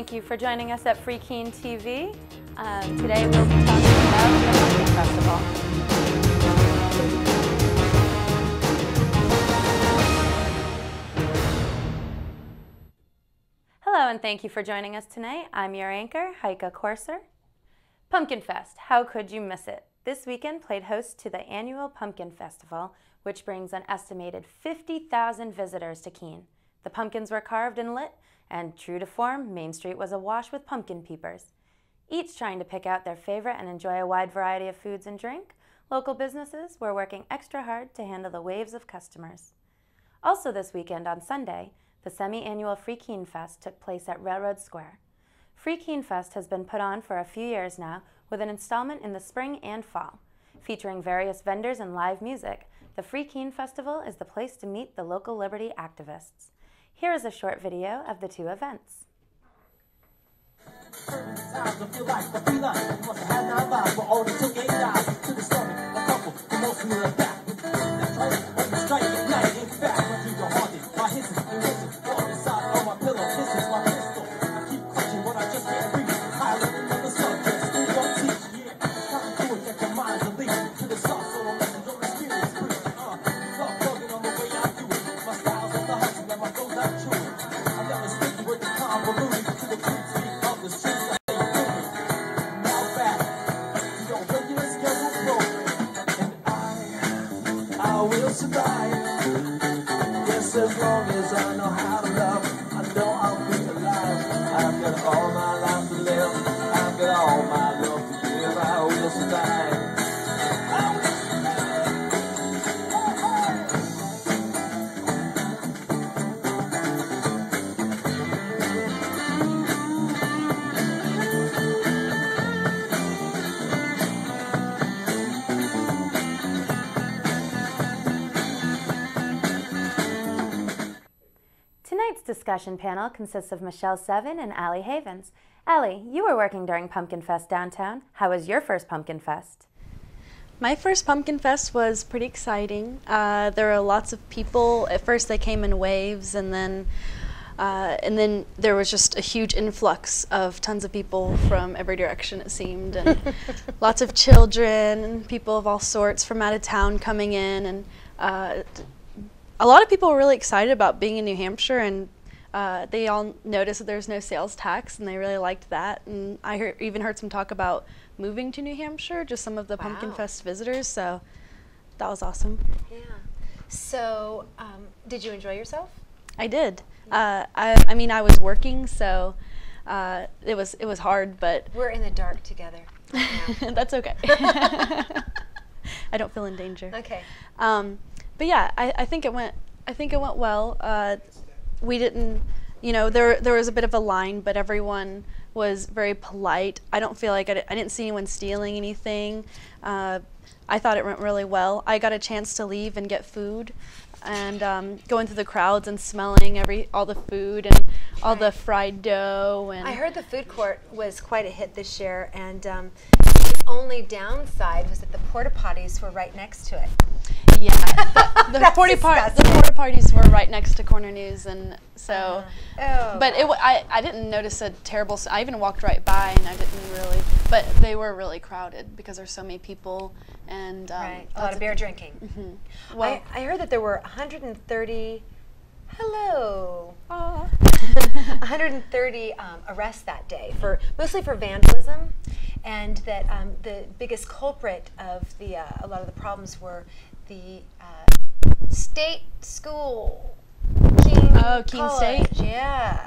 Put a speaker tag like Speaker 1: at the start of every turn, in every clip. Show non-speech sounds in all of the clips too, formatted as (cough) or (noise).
Speaker 1: Thank you for joining us at Free Keene TV. Um, today we'll be talking about the Pumpkin Festival. Hello and thank you for joining us tonight. I'm your anchor, Heike Corser. Pumpkin Fest, how could you miss it? This weekend played host to the annual Pumpkin Festival, which brings an estimated 50,000 visitors to Keene. The pumpkins were carved and lit, and true to form, Main Street was awash with pumpkin peepers. Each trying to pick out their favorite and enjoy a wide variety of foods and drink, local businesses were working extra hard to handle the waves of customers. Also this weekend on Sunday, the semi-annual Free Fest took place at Railroad Square. Free Keene Fest has been put on for a few years now with an installment in the spring and fall. Featuring various vendors and live music, the Free Keene Festival is the place to meet the local liberty activists. Here is a short video of the two events. Discussion panel consists of Michelle Seven and Allie Havens. Allie, you were working during Pumpkin Fest downtown. How was your first Pumpkin Fest?
Speaker 2: My first Pumpkin Fest was pretty exciting. Uh, there were lots of people. At first, they came in waves, and then uh, and then there was just a huge influx of tons of people from every direction. It seemed, and (laughs) lots of children and people of all sorts from out of town coming in, and uh, a lot of people were really excited about being in New Hampshire, and uh, they all noticed that there's no sales tax, and they really liked that. And I heard, even heard some talk about moving to New Hampshire, just some of the Pumpkin Fest visitors. So that was awesome.
Speaker 3: Yeah. So, um, did you enjoy yourself?
Speaker 2: I did. Uh, I, I mean, I was working, so uh, it was it was hard, but
Speaker 3: We're in the dark together. (laughs) right
Speaker 2: that's okay. (laughs) I don't feel in danger.
Speaker 3: okay.
Speaker 2: Um, but yeah, I, I think it went. I think it went well. Uh, we didn't, you know, there there was a bit of a line, but everyone was very polite. I don't feel like I, I didn't see anyone stealing anything. Uh, I thought it went really well. I got a chance to leave and get food, and um, going through the crowds and smelling every all the food and all the fried dough and
Speaker 3: I heard the food court was quite a hit this year, and um, the only downside was that the porta potties were right next to it.
Speaker 2: Yeah, the, (laughs) the
Speaker 3: That's
Speaker 2: porta par- the porta parties were right next to Corner News, and so.
Speaker 3: Oh.
Speaker 2: But it, I, I didn't notice a terrible. s- I even walked right by, and I didn't really. But they were really crowded because there's so many people, and um,
Speaker 3: right, a lot of beer drinking.
Speaker 2: Mhm. Well,
Speaker 3: I, I heard that there were 130. Hello.
Speaker 2: aw. (laughs)
Speaker 3: 130 um, arrests that day for mostly for vandalism, and that um, the biggest culprit of the uh, a lot of the problems were the uh, state school. Keene
Speaker 2: Oh, State?
Speaker 3: College, Yeah.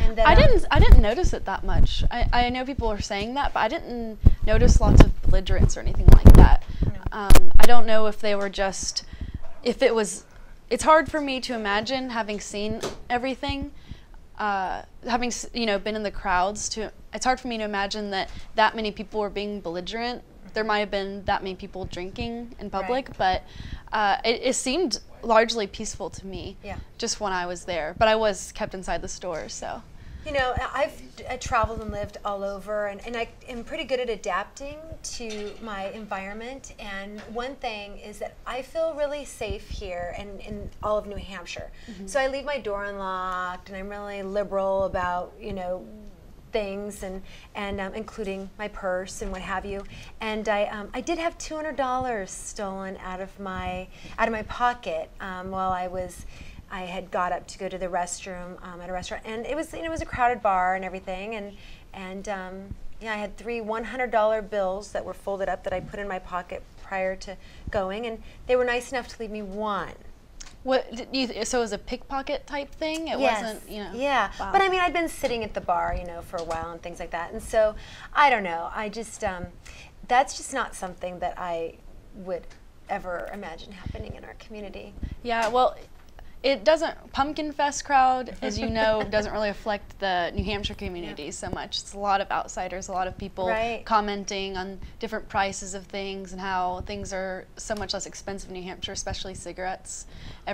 Speaker 3: And that,
Speaker 2: I didn't. I didn't notice it that much. I, I know people are saying that, but I didn't notice lots of belligerents or anything like that. Um, I don't know if they were just. If it was, it's hard for me to imagine having seen everything, uh, having you know been in the crowds. To it's hard for me to imagine that that many people were being belligerent. There might have been that many people drinking in public, but uh, it, it seemed largely peaceful to me.
Speaker 3: Yeah.
Speaker 2: Just when I was there, but I was kept inside the store, so.
Speaker 3: You know, I've uh, traveled and lived all over, and, and I am pretty good at adapting to my environment. And one thing is that I feel really safe here in, in all of New Hampshire. So I leave my door unlocked, and I'm really liberal about, you know, things and and um, including my purse and what have you. And I um, I did have two hundred dollars stolen out of my out of my pocket um, while I was. I had got up to go to the restroom um, at a restaurant, and it was you know, it was a crowded bar and everything, and and um, yeah, I had three one hundred dollar bills that were folded up that I put in my pocket prior to going, and they were nice enough to leave me one.
Speaker 2: What did you? So it was a pickpocket type thing. It
Speaker 3: Yes.
Speaker 2: wasn't, you know.
Speaker 3: Yeah,
Speaker 2: Wow.
Speaker 3: but I mean, I'd been sitting at the bar, you know, for a while and things like that, and so I don't know. I just um, that's just not something that I would ever imagine happening in our community.
Speaker 2: Yeah, well, it doesn't. Pumpkin Fest crowd, as you know, (laughs) doesn't really affect the New Hampshire community so much. It's a lot of outsiders, a lot of people
Speaker 3: Right.
Speaker 2: commenting on different prices of things and how things are so much less expensive in New Hampshire, especially cigarettes.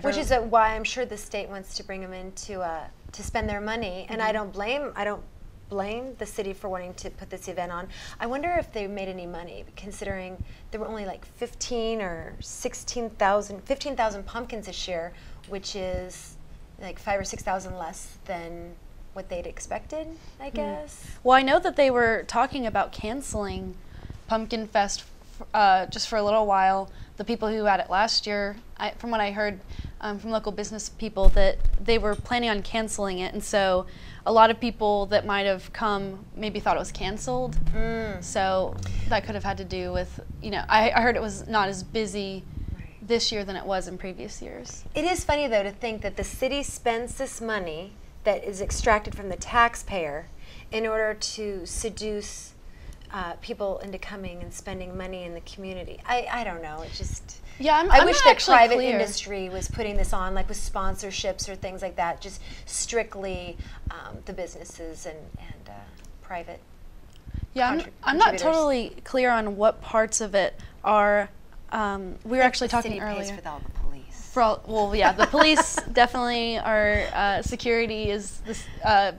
Speaker 3: Which is uh why I'm sure the state wants to bring them in to uh, to spend their money, and I don't blame I don't blame the city for wanting to put this event on. I wonder if they made any money, considering there were only like 15 or 16,000 15,000 pumpkins this year, which is like five or six thousand less than what they'd expected, I guess.
Speaker 2: Well, I know that they were talking about canceling Pumpkin Fest uh, just for a little while. The people who had it last year, I, from what I heard um, from local business people, that they were planning on canceling it, and so a lot of people that might have come maybe thought it was canceled. So that could have had to do with, you know, I, I heard it was not as busy this year than it was in previous years.
Speaker 3: It is funny though to think that the city spends this money that is extracted from the taxpayer in order to seduce uh, people into coming and spending money in the community. I, I don't know. It just
Speaker 2: Yeah, I'm-
Speaker 3: I
Speaker 2: I'm
Speaker 3: wish
Speaker 2: not
Speaker 3: that private
Speaker 2: clear.
Speaker 3: industry was putting this on, like with sponsorships or things like that. Just strictly um, the businesses and and uh, private.
Speaker 2: Yeah, I'm, I'm not totally clear on what parts of it are. Um, we were actually talking
Speaker 3: city
Speaker 2: earlier.
Speaker 3: pays for all the police.
Speaker 2: For all, well, yeah, the police (laughs) definitely are. Uh, security is this, uh,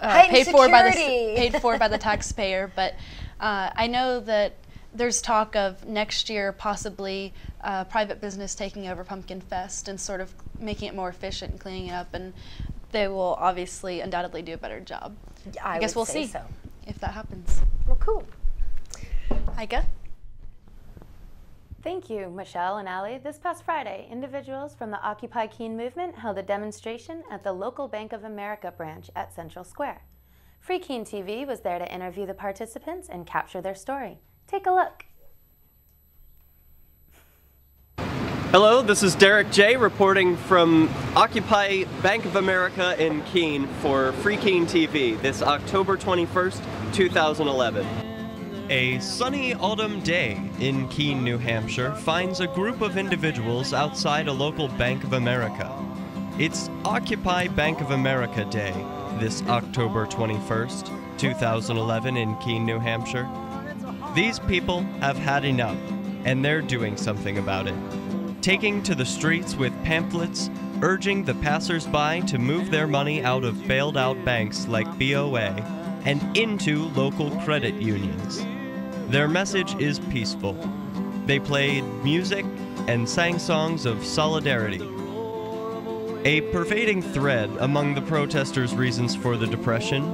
Speaker 2: uh, paid for by the paid for by the (laughs) taxpayer. But uh, I know that there's talk of next year possibly uh, private business taking over Pumpkin Fest and sort of making it more efficient and cleaning it up, and they will obviously undoubtedly do a better job.
Speaker 3: I
Speaker 2: guess
Speaker 3: would
Speaker 2: we'll
Speaker 3: say
Speaker 2: see
Speaker 3: so.
Speaker 2: if that happens.
Speaker 3: Well, cool.
Speaker 2: Heike?
Speaker 1: Thank you, Michelle and Ali. This past Friday, individuals from the Occupy Keene movement held a demonstration at the local Bank of America branch at Central Square. Free Keene TV was there to interview the participants and capture their story. Take a look.
Speaker 4: Hello, this is Derek J. reporting from Occupy Bank of America in Keene for Free Keene TV this October 21st, 2011. A sunny autumn day in Keene, New Hampshire finds a group of individuals outside a local Bank of America. It's Occupy Bank of America Day this October 21st, 2011 in Keene, New Hampshire. These people have had enough, and they're doing something about it taking to the streets with pamphlets urging the passersby to move their money out of bailed out banks like BOA and into local credit unions. Their message is peaceful. They played music and sang songs of solidarity. A pervading thread among the protesters' reasons for the depression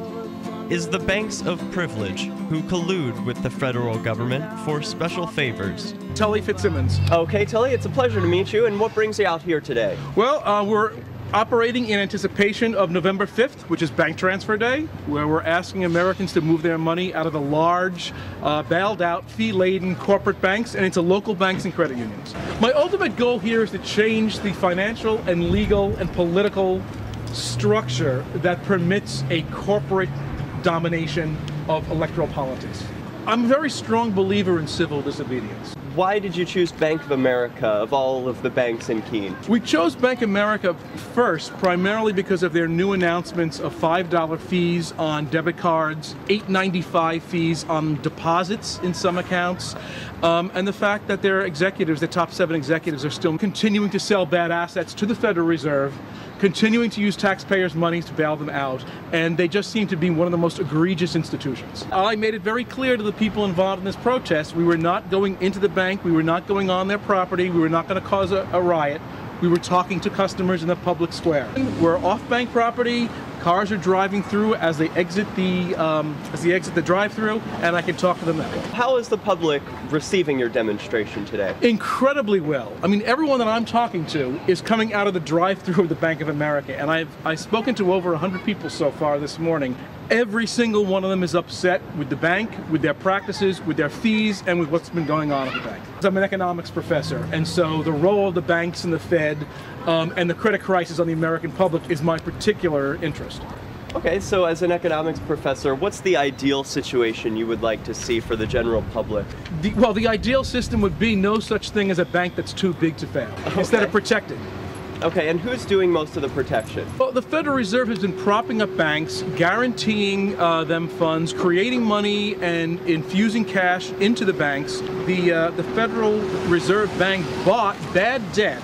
Speaker 4: is the banks of privilege who collude with the federal government for special favors.
Speaker 5: Tully Fitzsimmons.
Speaker 4: Okay, Tully, it's a pleasure to meet you. And what brings you out here today?
Speaker 5: Well, uh, we're operating in anticipation of November 5th, which is Bank Transfer Day, where we're asking Americans to move their money out of the large, uh, bailed out, fee laden corporate banks and into local banks and credit unions. My ultimate goal here is to change the financial and legal and political structure that permits a corporate domination of electoral politics. I'm a very strong believer in civil disobedience.
Speaker 4: Why did you choose Bank of America of all of the banks in Keene?
Speaker 5: We chose Bank of America first primarily because of their new announcements of $5 fees on debit cards, $8.95 fees on deposits in some accounts, um, and the fact that their executives, the top seven executives, are still continuing to sell bad assets to the Federal Reserve, continuing to use taxpayers' money to bail them out, and they just seem to be one of the most egregious institutions. I made it very clear to the people involved in this protest we were not going into the bank, we were not going on their property, we were not going to cause a, a riot. We were talking to customers in the public square. We're off bank property. Cars are driving through as they exit the um, as they exit the drive-through, and I can talk to them now.
Speaker 4: How is the public receiving your demonstration today?
Speaker 5: incredibly well. I mean, everyone that I'm talking to is coming out of the drive-through of the Bank of America, and I've I've spoken to over 100 people so far this morning. Every single one of them is upset with the bank, with their practices, with their fees, and with what's been going on at the bank. I'm an economics professor, and so the role of the banks and the Fed um, and the credit crisis on the American public is my particular interest.
Speaker 4: Okay, so as an economics professor, what's the ideal situation you would like to see for the general public?
Speaker 5: The, well, the ideal system would be no such thing as a bank that's too big to fail, instead of
Speaker 4: Okay.
Speaker 5: protected.
Speaker 4: Okay, and who's doing most of the protection?
Speaker 5: Well, the Federal Reserve has been propping up banks, guaranteeing uh, them funds, creating money, and infusing cash into the banks. The uh, the Federal Reserve Bank bought bad debt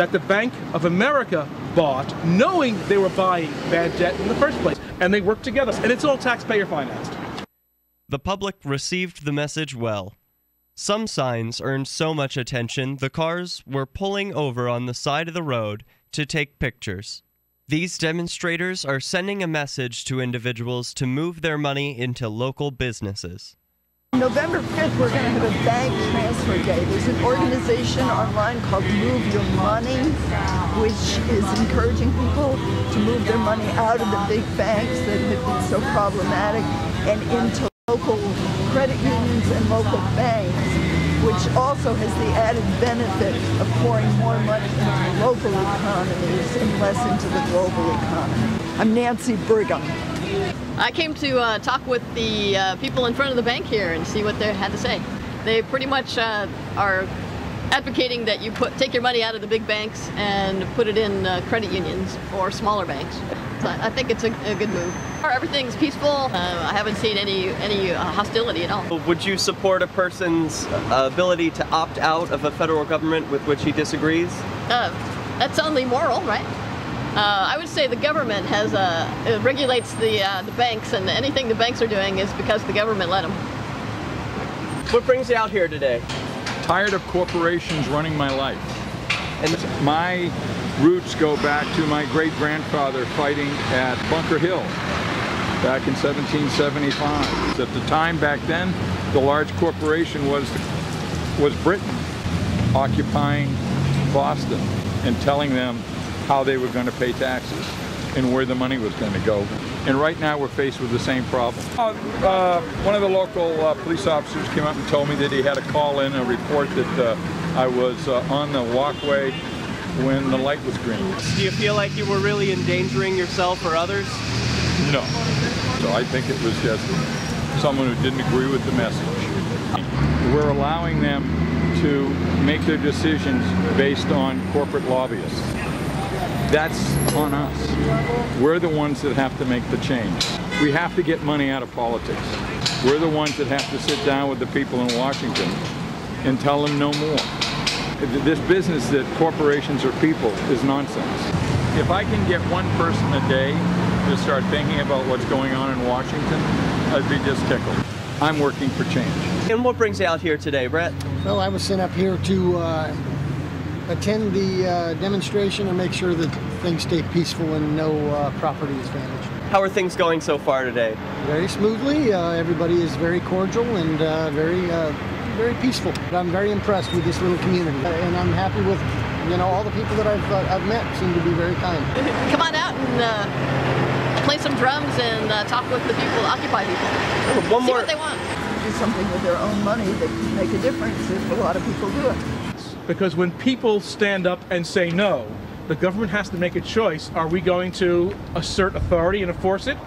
Speaker 5: that the Bank of America bought, knowing they were buying bad debt in the first place, and they worked together, and it's all taxpayer financed.
Speaker 4: The public received the message well. Some signs earned so much attention the cars were pulling over on the side of the road to take pictures. These demonstrators are sending a message to individuals to move their money into local businesses.
Speaker 6: November 5th, we're going to have a bank transfer day. There's an organization online called Move Your Money, which is encouraging people to move their money out of the big banks that have been so problematic and into local credit unions and local banks, which also has the added benefit of pouring more money into local economies and less into the global economy. I'm Nancy Brigham.
Speaker 7: I came to uh, talk with the uh, people in front of the bank here and see what they had to say. They pretty much uh, are advocating that you put take your money out of the big banks and put it in uh, credit unions or smaller banks. So I think it's a, a good move. Everything's peaceful. Uh, I haven't seen any any uh, hostility at all.
Speaker 4: Would you support a person's uh, ability to opt out of a federal government with which he disagrees?
Speaker 7: Uh, that's only moral, right? Uh, I would say the government has uh, it regulates the uh, the banks, and anything the banks are doing is because the government let them.
Speaker 4: What brings you out here today?
Speaker 8: tired of corporations running my life.
Speaker 4: And
Speaker 8: My roots go back to my great grandfather fighting at Bunker Hill back in 1775. At the time back then, the large corporation was was Britain occupying Boston and telling them how they were going to pay taxes and where the money was going to go. And right now we're faced with the same problem. Uh, uh, one of the local uh, police officers came up and told me that he had a call in, a report that uh, I was uh, on the walkway when the light was green.
Speaker 4: do you feel like you were really endangering yourself or others?
Speaker 8: No. So I think it was just someone who didn't agree with the message. We're allowing them to make their decisions based on corporate lobbyists. That's on us. We're the ones that have to make the change. We have to get money out of politics. We're the ones that have to sit down with the people in Washington and tell them no more. This business that corporations are people is nonsense. If I can get one person a day to start thinking about what's going on in Washington, I'd be just tickled. I'm working for change.
Speaker 4: And what brings you out here today, Brett?
Speaker 9: Well, I was sent up here to uh, attend the uh, demonstration and make sure that things stay peaceful and no uh, property is damaged.
Speaker 4: How are things going so far today?
Speaker 9: Very smoothly. Uh, everybody is very cordial and uh, very, uh, very peaceful. I'm very impressed with this little community, Uh, and I'm happy with, you know, all the people that I've uh, I've met seem to be very kind. (laughs)
Speaker 7: Come on out and uh, play some drums and uh, talk with the people, Occupy people.
Speaker 4: One
Speaker 7: See
Speaker 4: more.
Speaker 7: what they want.
Speaker 6: do something with their own money that can make a difference if a lot of people do it.
Speaker 5: Because when people stand up and say no, the government has to make a choice. Are we going to assert authority and enforce it?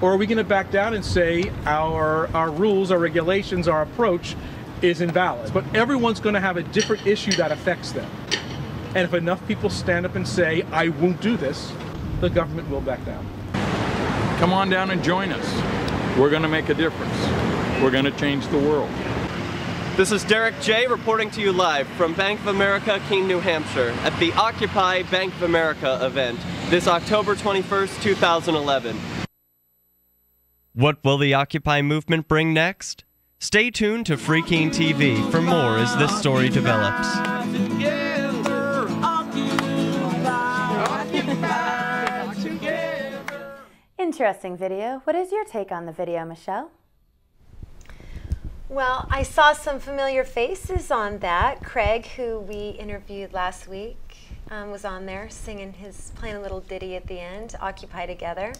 Speaker 5: Or are we going to back down and say our, our rules, our regulations, our approach is invalid? But everyone's going to have a different issue that affects them. And if enough people stand up and say, I won't do this, the government will back down.
Speaker 8: Come on down and join us. We're going to make a difference. We're going to change the world.
Speaker 4: This is Derek J. reporting to you live from Bank of America, Keene, New Hampshire, at the Occupy Bank of America event this October 21st, 2011. What will the Occupy movement bring next? Stay tuned to Free Keene TV for more as this story develops.
Speaker 1: Interesting video. What is your take on the video, Michelle?
Speaker 3: Well, I saw some familiar faces on that. Craig, who we interviewed last week, um, was on there singing his, playing a little ditty at the end, Occupy Together.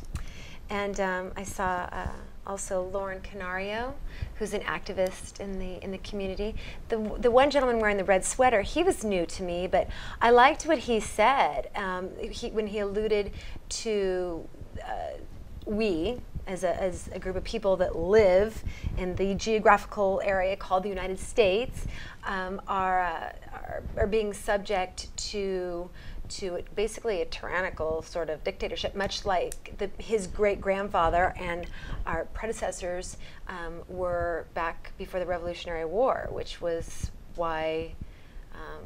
Speaker 3: And um, I saw uh, also Lauren Canario, who's an activist in the in the community. The the one gentleman wearing the red sweater, he was new to me, but I liked what he said um, he, when he alluded to uh, we as a, as a group of people that live in the geographical area called the United States um, are, uh, are, are being subject to to basically a tyrannical sort of dictatorship, much like the, his great grandfather and our predecessors um, were back before the Revolutionary War, which was why, um,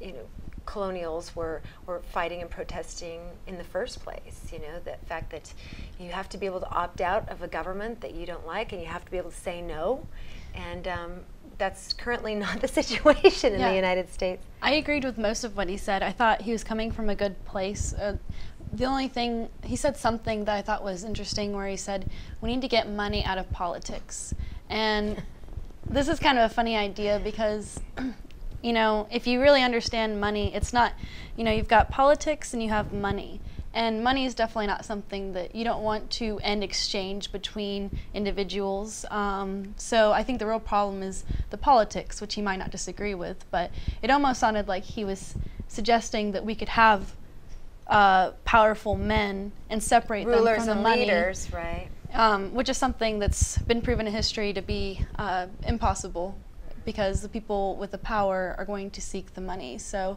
Speaker 3: you know, colonials were, were fighting and protesting in the first place. You know, the fact that you have to be able to opt out of a government that you don't like and you have to be able to say no. And um, that's currently (laughs) not the situation in
Speaker 2: Yeah.
Speaker 3: the United States.
Speaker 2: I agreed with most of what he said. I thought he was coming from a good place. Uh, the only thing, he said something that I thought was interesting where he said, we need to get money out of politics. And (laughs) this is kind of a funny idea because, you know, if you really understand money, it's not, you know, you've got politics and you have money. And money is definitely not something that you don't want to end exchange between individuals. Um, so I think the real problem is the politics, which he might not disagree with. But it almost sounded like he was suggesting that we could have uh, powerful men and separate them
Speaker 3: Rulers
Speaker 2: from the
Speaker 3: and
Speaker 2: money
Speaker 3: leaders, right?
Speaker 2: um, which is something that's been proven in history to be uh, impossible because the people with the power are going to seek the money. So,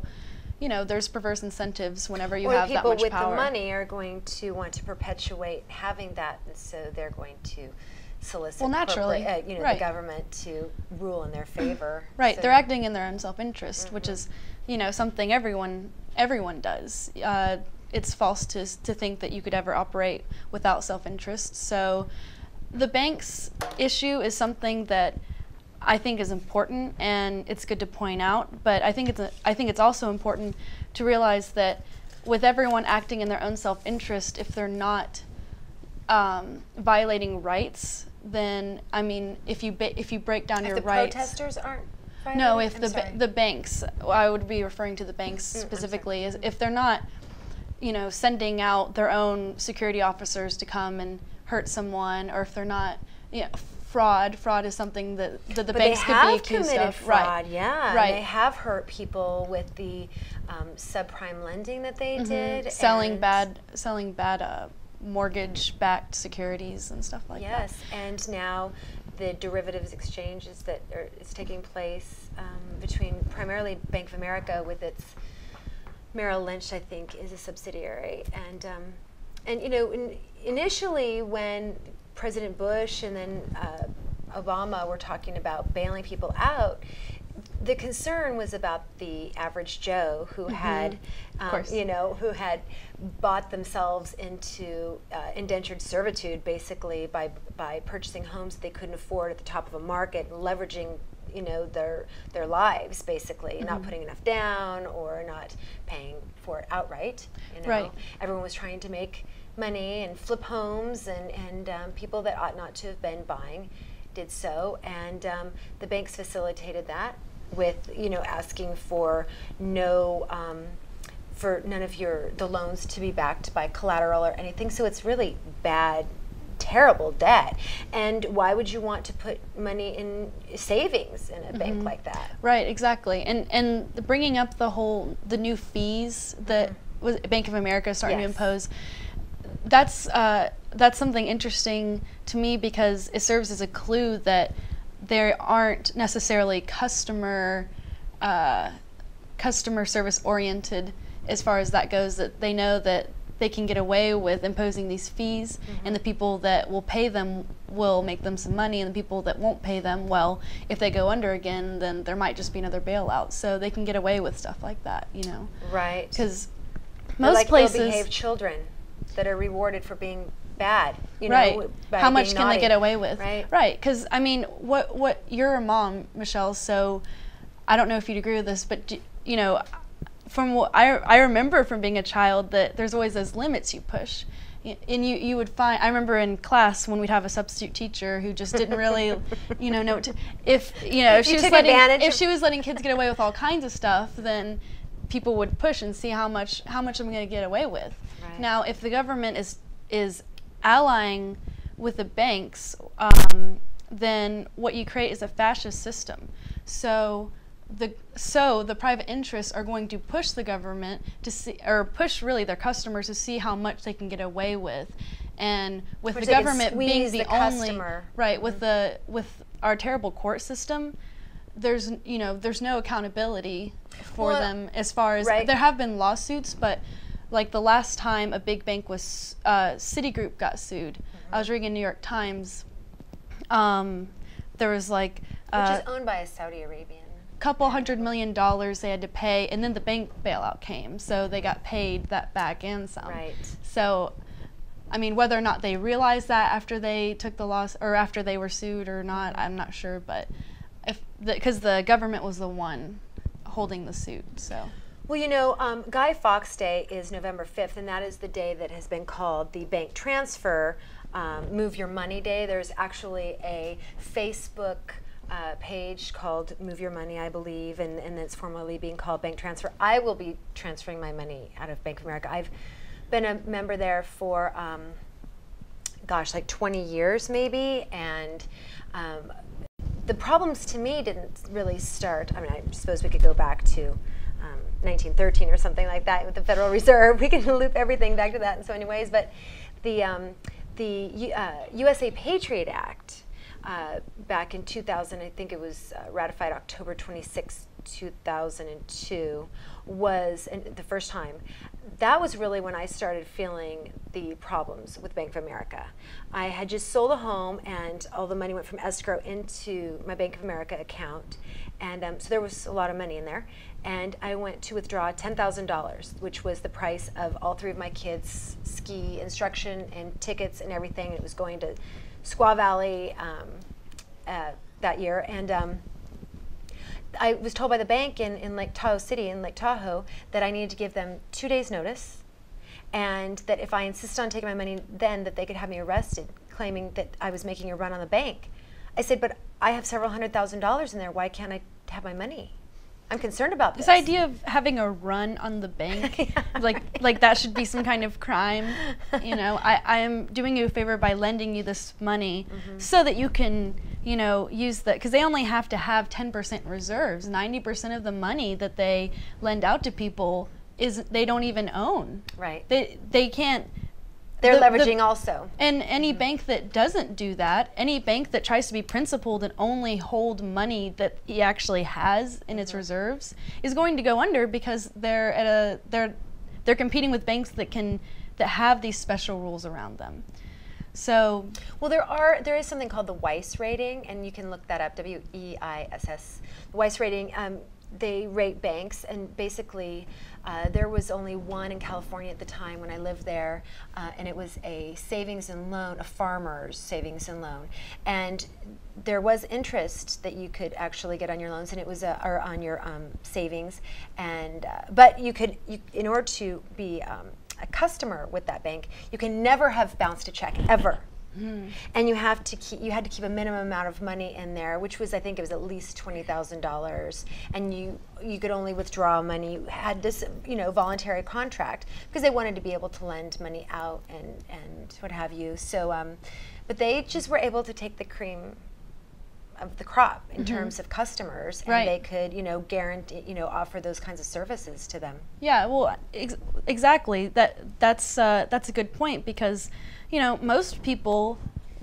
Speaker 2: you know, there's perverse incentives whenever you
Speaker 3: or
Speaker 2: have that much power.
Speaker 3: people with the money are going to want to perpetuate having that, and so they're going to solicit
Speaker 2: Well, naturally,
Speaker 3: uh, you know,
Speaker 2: right.
Speaker 3: the government to rule in their (clears throat) favor.
Speaker 2: Right,
Speaker 3: So-
Speaker 2: they're acting in their own self-interest, which
Speaker 3: Mm-hmm.
Speaker 2: is, you know, something everyone everyone does. Uh, it's false to to think that you could ever operate without self-interest. So, the banks issue is something that I think is important, and it's good to point out. But I think it's a, I think it's also important to realize that with everyone acting in their own self-interest, if they're not um, violating rights, then I mean, if you ba- if you break down
Speaker 3: If
Speaker 2: your
Speaker 3: the
Speaker 2: rights,
Speaker 3: protesters aren't.
Speaker 2: no, if
Speaker 3: I'm
Speaker 2: the ba- the banks, I would be referring to the banks
Speaker 3: Mm,
Speaker 2: specifically, is if they're not, you know, sending out their own security officers to come and hurt someone, or if they're not, you know, fraud. Fraud is something that, that the
Speaker 3: but
Speaker 2: banks could be accused
Speaker 3: committed
Speaker 2: of.
Speaker 3: fraud,
Speaker 2: right.
Speaker 3: yeah.
Speaker 2: Right.
Speaker 3: They have hurt people with the um, subprime lending that they
Speaker 2: Mhm.
Speaker 3: did.
Speaker 2: selling bad, selling bad uh, mortgage-backed securities and stuff like that.
Speaker 3: yes, and now the derivatives exchanges that are, is taking place um, between primarily Bank of America with its Merrill Lynch, I think, is a subsidiary, and um, and you know, in, initially when President Bush and then uh, Obama were talking about bailing people out. The concern was about the average Joe who had, um, you know, who had bought themselves into uh, indentured servitude basically by by purchasing homes that they couldn't afford at the top of a market, and leveraging you know their their lives basically, not putting enough down or not paying for it outright. You know,
Speaker 2: Right.
Speaker 3: everyone was trying to make money and flip homes, and and um, people that ought not to have been buying did so, and um, the banks facilitated that with you know asking for no. Um, for none of your the loans to be backed by collateral or anything. So it's really bad, terrible debt. And why would you want to put money in savings in a bank like that?
Speaker 2: Right, exactly. And and bringing up the whole the new fees that was Bank of America is starting
Speaker 3: Yes.
Speaker 2: to impose. That's uh, that's something interesting to me because it serves as a clue that there aren't necessarily customer uh, customer service oriented as far as that goes. That they know that they can get away with imposing these fees, and the people that will pay them will make them some money, and the people that won't pay them, well, if they go under again, then there might just be another bailout. So they can get away with stuff like that, you know,
Speaker 3: Right.
Speaker 2: because Most
Speaker 3: like
Speaker 2: places-
Speaker 3: ill-behaved children that are rewarded for being bad. You
Speaker 2: right.
Speaker 3: know, by
Speaker 2: How much can they get away with?
Speaker 3: Right.
Speaker 2: Right. Because I mean, what what you're a mom, Michelle. So I don't know if you'd agree with this, but do, you know, from what I I remember from being a child that there's always those limits you push. And you, you would find I remember in class when we'd have a substitute teacher who just didn't really, (laughs) you know, know what to, if you know if she
Speaker 3: You
Speaker 2: was letting
Speaker 3: advantage
Speaker 2: if she was letting kids get away with all kinds of stuff, then people would push and see how much how much I'm going to get away with.
Speaker 3: Right.
Speaker 2: Now, if the government is is allying with the banks, um, then what you create is a fascist system. So the so the private interests are going to push the government to see or push really their customers to see how much they can get away with. And with
Speaker 3: Which
Speaker 2: the government being the,
Speaker 3: the
Speaker 2: only
Speaker 3: customer.
Speaker 2: right with the with our terrible court system, there's you know there's no accountability for
Speaker 3: Well,
Speaker 2: them as far as
Speaker 3: right.
Speaker 2: there have been lawsuits, but like the last time a big bank was uh, Citigroup got sued, I was reading in New York Times. Um, there was like
Speaker 3: Which
Speaker 2: uh,
Speaker 3: is owned by a Saudi Arabian.
Speaker 2: couple hundred million dollars they had to pay, and then the bank bailout came, so they got paid that back and some.
Speaker 3: Right.
Speaker 2: So, I mean, whether or not they realized that after they took the loss or after they were sued or not, I'm not sure. But if because the, government was the one holding the suit, so
Speaker 3: Well, you know, um, Guy Fawkes Day is November 5th, and that is the day that has been called the Bank Transfer um, Move Your Money Day. There's actually a Facebook uh, page called Move Your Money, I believe, and, and it's formerly being called Bank Transfer. I will be transferring my money out of Bank of America. I've been a member there for, um, gosh, like 20 years maybe, and um, the problems to me didn't really start. I mean, I suppose we could go back to 1913 or something like that with the Federal Reserve. (laughs) We can loop everything back to that in so many ways. But the um, the uh, USA Patriot Act uh, back in 2000, I think it was uh, ratified October 26, 2002, was the first time. That was really when I started feeling the problems with Bank of America. I had just sold a home, and all the money went from escrow into my Bank of America account, and um, so there was a lot of money in there. And I went to withdraw $10,000, which was the price of all three of my kids' ski instruction and tickets and everything. It was going to Squaw Valley um, uh, that year, and um, I was told by the bank in, in Lake Tahoe City, in Lake Tahoe, that I needed to give them two days' notice, and that if I insisted on taking my money then, that they could have me arrested, claiming that I was making a run on the bank. I said, but I have several hundred thousand dollars in there. Why can't I have my money? I'm concerned about this.
Speaker 2: this idea of having a run on the bank, (laughs) like like that should be some kind of crime. You know, I, I am doing you a favor by lending you this money
Speaker 3: Mm-hmm.
Speaker 2: so that you can, you know, use that because they only have to have 10% reserves. 90% of the money that they lend out to people is they don't even own.
Speaker 3: Right.
Speaker 2: They they can't.
Speaker 3: They're
Speaker 2: the- the-
Speaker 3: leveraging also.
Speaker 2: And any bank that doesn't do that, any bank that tries to be principled and only hold money that he actually has in its reserves, is going to go under because they're at a they're they're competing with banks that can that have these special rules around them. So
Speaker 3: Well, there are there is something called the Weiss rating, and you can look that up. W E I S S. The Weiss rating. Um, they rate banks, and basically, uh, there was only one in California at the time when I lived there, uh, and it was a savings and loan, a farmer's savings and loan, and there was interest that you could actually get on your loans, and it was a, or on your um, savings, and uh, but you could, you, in order to be um, a customer with that bank, you can never have bounced a check ever. And you have to keep you had to keep a minimum amount of money in there, which was I think it was at least twenty thousand dollars, and you you could only withdraw money. You had this you know voluntary contract because they wanted to be able to lend money out and and what have you. So, um, but they just were able to take the cream of the crop in terms of customers, and
Speaker 2: Right.
Speaker 3: they could you know guarantee you know offer those kinds of services to them.
Speaker 2: Yeah, well, ex- exactly. That that's uh, that's a good point because, you know, most people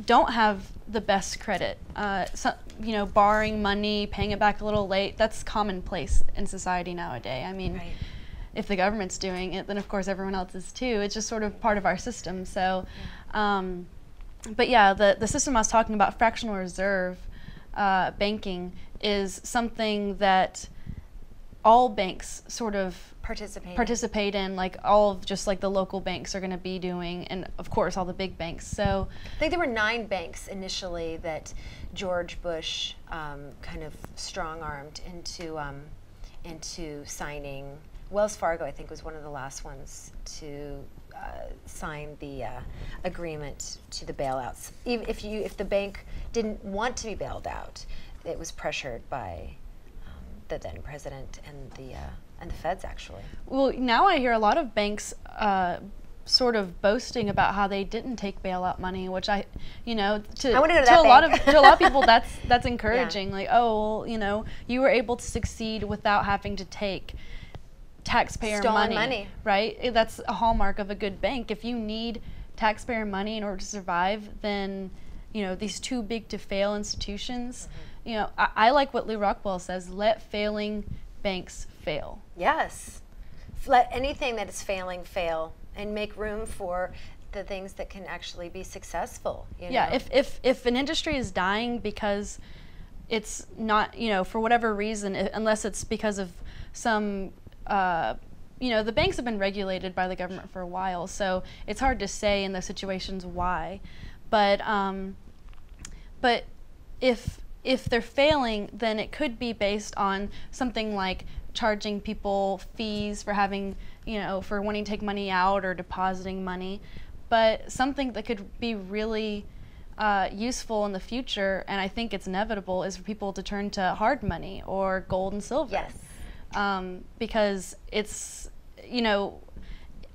Speaker 2: don't have the best credit. Uh, so, you know, borrowing money, paying it back a little late. That's commonplace in society nowadays. I mean,
Speaker 3: Right.
Speaker 2: if the government's doing it, then of course everyone else is too. It's just sort of part of our system. So, um, but yeah, the the system I was talking about, fractional reserve uh, banking, is something that all banks sort of
Speaker 3: Participate.
Speaker 2: participate in, like all of just like the local banks are going to be doing, and of course all the big banks. So
Speaker 3: I think there were nine banks initially that George Bush um, kind of strong armed into um, into signing. Wells Fargo, I think, was one of the last ones to uh, sign the uh, agreement to the bailouts. Even if you if the bank didn't want to be bailed out, it was pressured by the then president and the uh, and the feds actually.
Speaker 2: Well, now I hear a lot of banks uh, sort of boasting about how they didn't take bailout money, which I, you know, to,
Speaker 3: to
Speaker 2: to a lot of to a lot of people that's (laughs) that's encouraging. Like, oh, well, you know, you were able to succeed without having to take taxpayer money,
Speaker 3: money.
Speaker 2: right? Eh, That's a hallmark of a good bank. If you need taxpayer money in order to survive, then you know these too big to fail institutions.
Speaker 3: Mm-hmm.
Speaker 2: You know, I, I like what Lew Rockwell says: let failing banks fail.
Speaker 3: Yes. Let anything that is failing fail and make room for the things that can actually be successful. You
Speaker 2: Yeah,
Speaker 3: know?
Speaker 2: if, if if an industry is dying because it's not, you know, for whatever reason, unless it's because of some, uh, you know, the banks have been regulated by the government for a while, so it's hard to say in those situations why. But um, but if if they're failing, then it could be based on something like charging people fees for having, you know, for wanting to take money out or depositing money. But something that could be really uh, useful in the future, and I think it's inevitable, is for people to turn to hard money or gold and silver.
Speaker 3: Yes.
Speaker 2: Um, because it's, you know,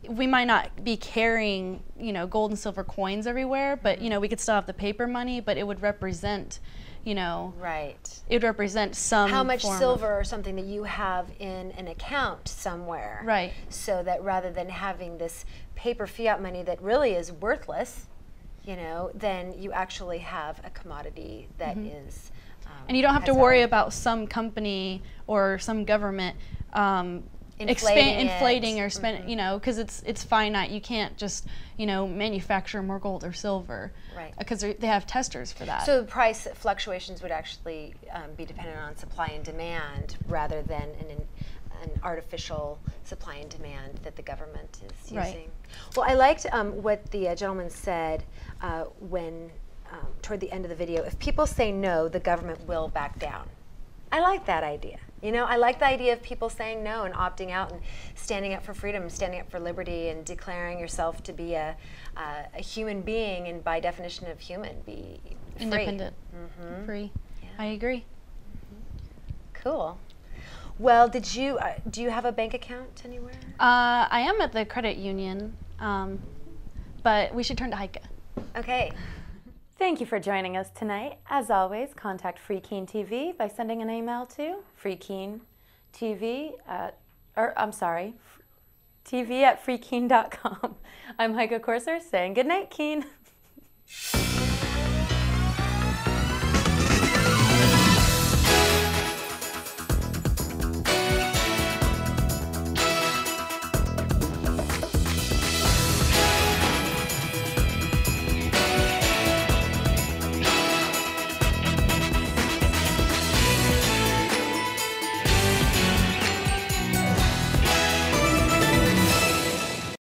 Speaker 2: we might not be carrying, you know, gold and silver coins everywhere, but you know, we could still have the paper money, but it would represent, you know,
Speaker 3: right.
Speaker 2: it would represent some
Speaker 3: How much silver or something that you have in an account somewhere.
Speaker 2: Right.
Speaker 3: So that rather than having this paper fiat money that really is worthless, you know, then you actually have a commodity that is. Um,
Speaker 2: and you don't have to worry about some company or some government um,
Speaker 3: Inflating
Speaker 2: expand, inflating or spend, you know, because it's it's finite. You can't just you know manufacture more gold or silver,
Speaker 3: Right.
Speaker 2: Because they have testers for that.
Speaker 3: So the price fluctuations would actually um, be dependent on supply and demand rather than an, an artificial supply and demand that the government is using.
Speaker 2: Right.
Speaker 3: Well, I liked um, what the uh, gentleman said uh, when, um, toward the end of the video, if people say no, the government will back down. I like that idea. You know, I like the idea of people saying no and opting out and standing up for freedom, standing up for liberty, and declaring yourself to be a, uh, a human being, and by definition of human, be free.
Speaker 2: Independent,
Speaker 3: Mhm.
Speaker 2: free. I agree.
Speaker 3: Cool. Well, did you uh, do you have a bank account anywhere?
Speaker 2: Uh, I am at the credit union, um, but we should turn to Heike.
Speaker 3: Okay.
Speaker 1: Thank you for joining us tonight. As always, contact Free Keene TV by sending an email to freekeenetv at, or I'm sorry, tv at freekeene.com. (laughs) I'm Heike Corser saying good night, Keene. (laughs)